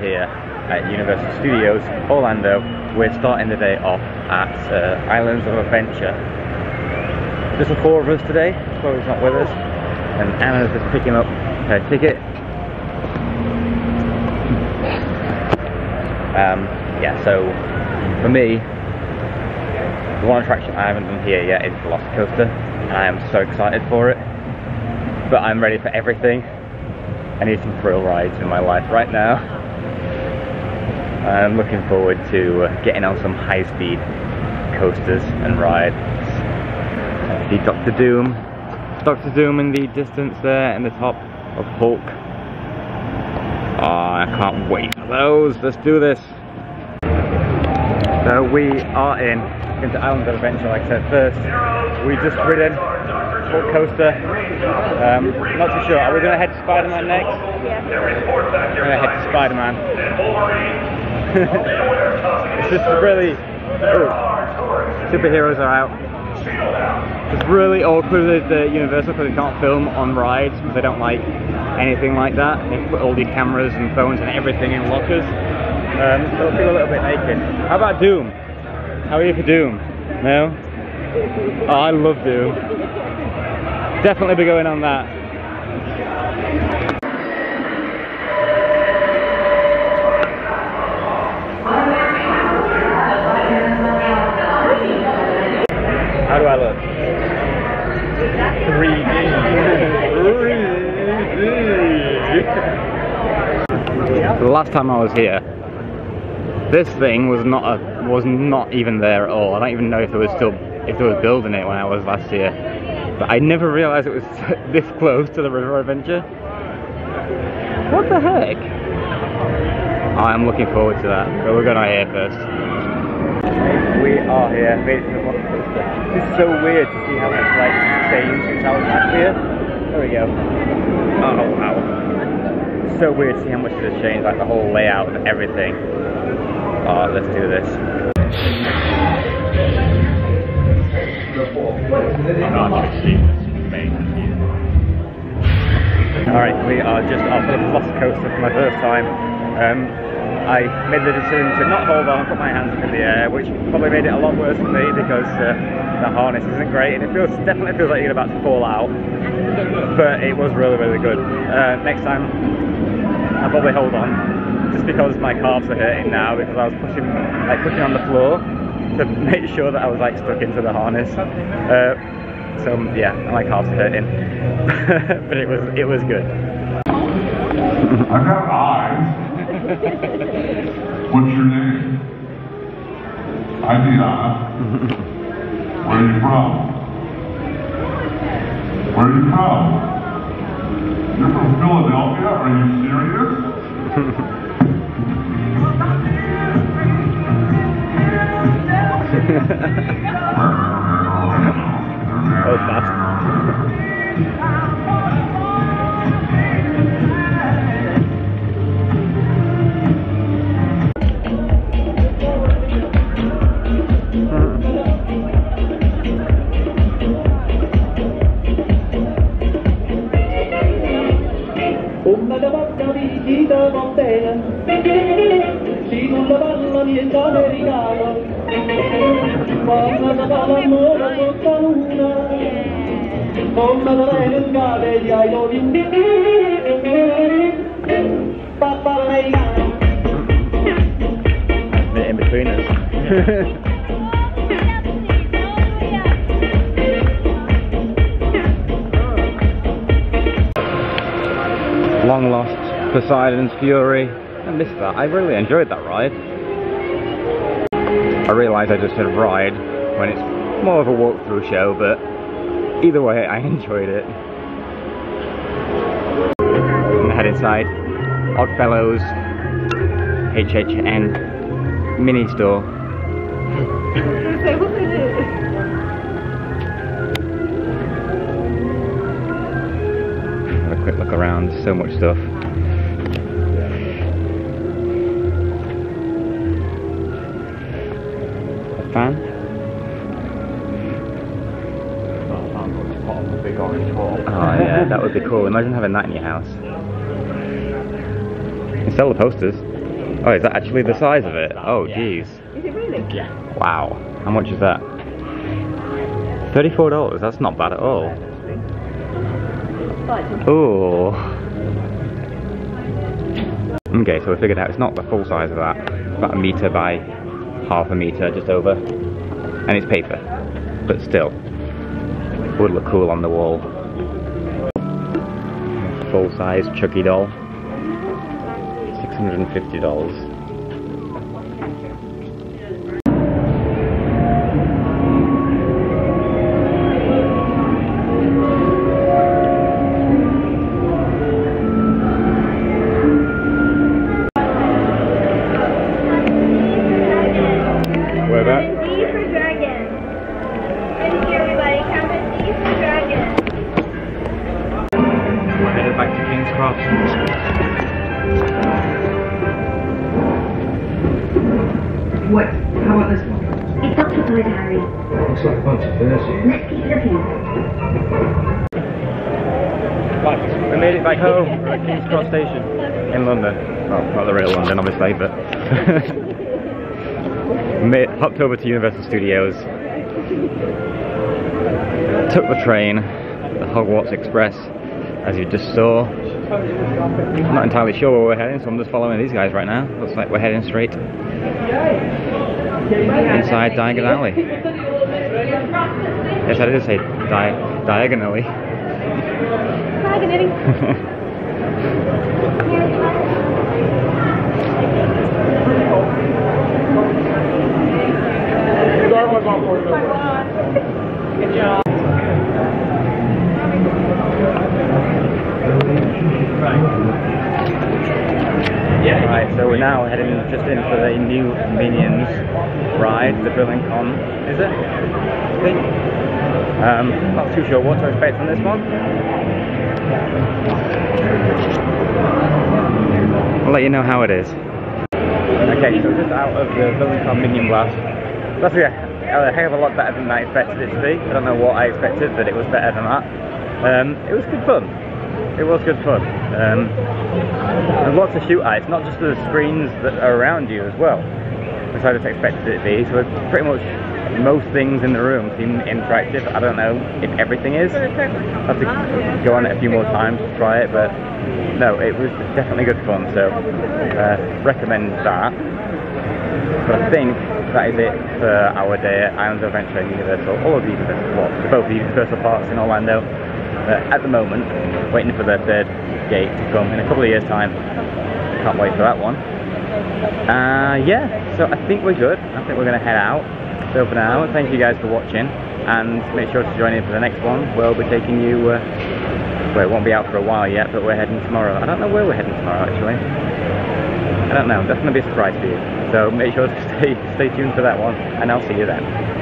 here at Universal Studios Orlando. We're starting the day off at uh, Islands of Adventure. Just the four of us today, Chloe's not with us, and Anna's just picking up her ticket. Um, yeah, so for me, the one attraction I haven't done here yet is Velocicoaster, and I am so excited for it. But I'm ready for everything. I need some thrill rides in my life right now. I'm looking forward to uh, getting on some high-speed coasters and rides. I see Doctor Doom, Doctor Doom in the distance there, in the top of Hulk. Oh, I can't wait for those. Let's do this. So we are in into Islands of Adventure, like I said first. We just ridden Hulk coaster. Um, not too sure. Are we going to head to Spider-Man next? Yeah. We're going to head to Spider-Man. It's just really... Ooh, superheroes are out. It's really awkward the Universal because they can't film on rides because they don't like anything like that. They put all the cameras and phones and everything in lockers. Um, so it'll feel a little bit naked. How about Doom? How are you for Doom? No? Oh, I love Doom. Definitely be going on that. How do I look? 3D. 3D. The last time I was here, this thing was not a, was not even there at all. I don't even know if it was still if they was building it when I was last year. But I never realised it was this close to the River Adventure. What the heck? I'm looking forward to that, but we're going to here first. We are here, made it to the roller coaster. It's so weird to see how much like changed since I was last here. There we go. Oh wow. It's so weird to see how much it has changed, like the whole layout and everything. Oh, let's do this. Alright, we are just off the Velocicoaster for my first time. Um, I made the decision to not hold on, put my hands up in the air, which probably made it a lot worse for me because uh, the harness isn't great and it feels definitely feels like you're about to fall out. But it was really, really good. Uh, next time, I'll probably hold on, just because my calves are hurting now because I was pushing, like pushing on the floor to make sure that I was like stuck into the harness. Uh, so yeah, my calves are hurting, but it was it was good. I've got eyes. Diana. Where are you from? Where are you from? You're from Philadelphia? Are you serious? In between us. Long lost Poseidon's Fury. I missed that. I really enjoyed that ride. I realise I just said ride when it's more of a walkthrough show, but either way, I enjoyed it. And head inside. Oddfellows HHN mini store. Have a quick look around, so much stuff. Oh yeah, that would be cool. Imagine having that in your house. You can sell the posters. Oh, is that actually the size of it? Oh, jeez. Is it really? Yeah. Wow. How much is that? $34. That's not bad at all. Ooh. Okay, so we figured out it's not the full size of that. About a meter by half a meter, just over. And it's paper. But still. Would look cool on the wall. Full size Chucky doll. $650. Headed back to King's What? How about this one? It's occupied, Harry. Looks like a bunch of verses. Let's keep looking. We made it back home. We're at King's Cross Station in London. Well, not the real London, obviously, but made, hopped over to Universal Studios. Took the train, the Hogwarts Express, as you just saw. I'm not entirely sure where we're heading, so I'm just following these guys right now. Looks like we're heading straight inside Diagon Alley. Yes, I did say di diagonally. Right, just in for the new Minions ride, the Villain Con, is it? I think. Um, not too sure what to expect from this one. I'll let you know how it is. Okay, so just out of the Villain Con Minion Blast. That's a, a heck of a lot better than I expected it to be. I don't know what I expected, but it was better than that. Um, it was good fun. It was good fun. Um, there's lots to shoot at. It's not just the screens that are around you as well, which I just expected it to be. So pretty much most things in the room seem interactive. I don't know if everything is. I'll have to go on it a few more times to try it, but no, it was definitely good fun. So uh, recommend that. But I think that is it for our day at Islands of Adventure Universal. All of the Universal, well, both the Universal parks in Orlando. Uh, at the moment, waiting for the third gate to come in a couple of years' time. Can't wait for that one. Uh, yeah, so I think we're good. I think we're going to head out. So for now, thank you guys for watching, and make sure to join in for the next one. We'll be taking you. Uh, well, it won't be out for a while yet, but we're heading tomorrow. I don't know where we're heading tomorrow actually. I don't know. That's going to be a surprise for you. So make sure to stay stay tuned for that one, and I'll see you then.